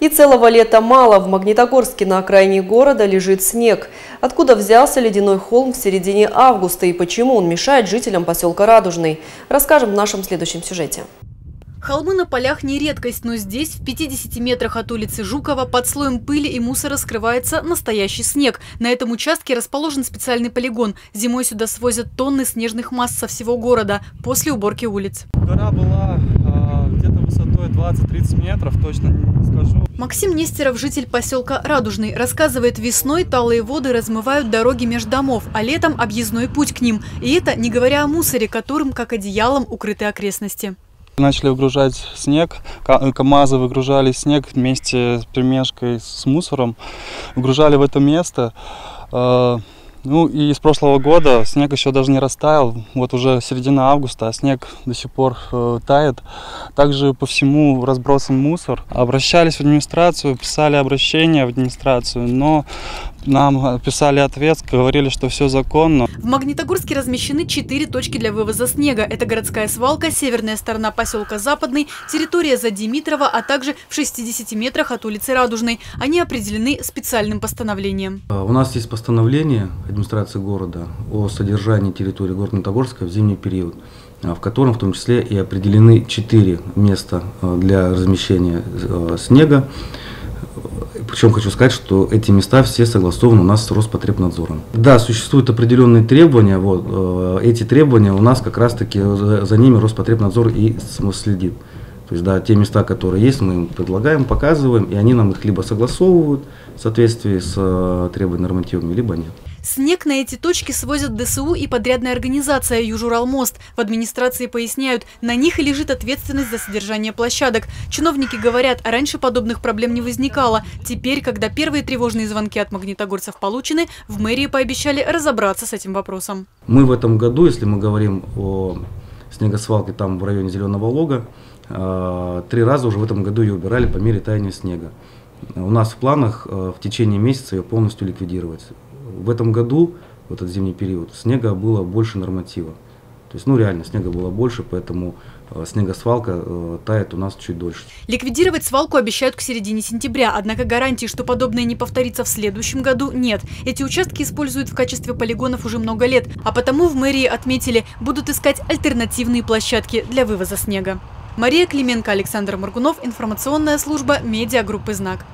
И целого лета мало. В Магнитогорске на окраине города лежит снег. Откуда взялся ледяной холм в середине августа и почему он мешает жителям поселка Радужный, расскажем в нашем следующем сюжете. Холмы на полях не редкость, но здесь, в 50 метрах от улицы Жукова, под слоем пыли и мусора скрывается настоящий снег. На этом участке расположен специальный полигон. Зимой сюда свозят тонны снежных масс со всего города после уборки улиц. Гора была где-то высотой 20-30 метров, точно не скажу. Максим Нестеров, житель поселка Радужный, рассказывает, весной талые воды размывают дороги между домов, а летом объездной путь к ним. И это не говоря о мусоре, которым, как одеялом, укрыты окрестности. Начали выгружать снег, КАМАЗы выгружали снег вместе с перемешкой с мусором, выгружали в это место. Ну и с прошлого года снег еще даже не растаял, вот уже середина августа, а снег до сих пор э, тает. Также по всему разбросан мусор. Обращались в администрацию, писали обращения в администрацию, но нам писали ответ, говорили, что все законно. В Магнитогорске размещены четыре точки для вывоза снега. Это городская свалка, северная сторона поселка Западный, территория за Димитрова, а также в 60 метрах от улицы Радужной. Они определены специальным постановлением. А, у нас есть постановление администрации города о содержании территории города Магнитогорска в зимний период а, в котором в том числе и определены четыре места а, для размещения снега. Причем хочу сказать, что эти места все согласованы у нас с Роспотребнадзором. Да, существуют определенные требования. Вот, э, эти требования у нас как раз-таки за ними Роспотребнадзор и следит. То есть, да, те места, которые есть, мы им предлагаем, показываем, и они нам их либо согласовывают в соответствии с э, требованиями нормативами, либо нет. Снег на эти точки свозят ДСУ и подрядная организация «Южуралмост». В администрации поясняют, на них лежит ответственность за содержание площадок. Чиновники говорят, раньше подобных проблем не возникало. Теперь, когда первые тревожные звонки от магнитогорцев получены, в мэрии пообещали разобраться с этим вопросом. Мы в этом году, если мы говорим о снегосвалке там в районе Зеленого Лога, э, три раза уже в этом году ее убирали по мере таяния снега. У нас в планах э, в течение месяца ее полностью ликвидировать в этом году, в этот зимний период, снега было больше норматива. То есть, ну реально, снега было больше, поэтому э, снегосвалка э, тает у нас чуть дольше. Ликвидировать свалку обещают к середине сентября, однако гарантии, что подобное не повторится в следующем году, нет. Эти участки используют в качестве полигонов уже много лет, а потому в мэрии отметили, будут искать альтернативные площадки для вывоза снега. Мария Клименко, Александр Моргунов, информационная служба медиагруппы «Знак».